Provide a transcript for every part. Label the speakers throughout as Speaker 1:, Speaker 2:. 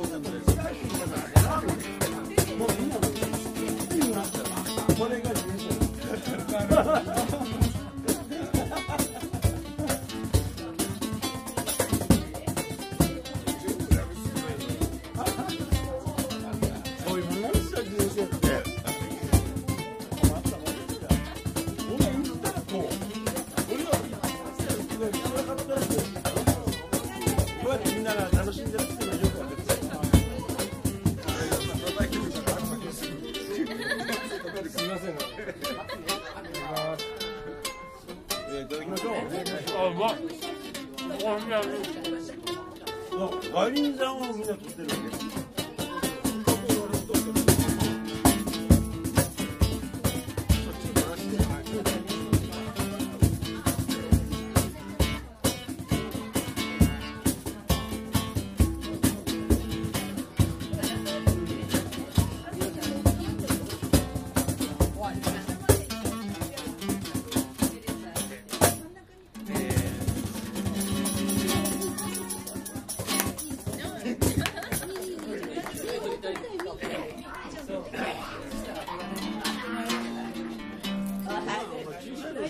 Speaker 1: そういうもんなんですよ。いただきましょう
Speaker 2: あうまい
Speaker 1: 外輪さんをみんな食ってるわけ。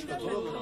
Speaker 1: しか届か。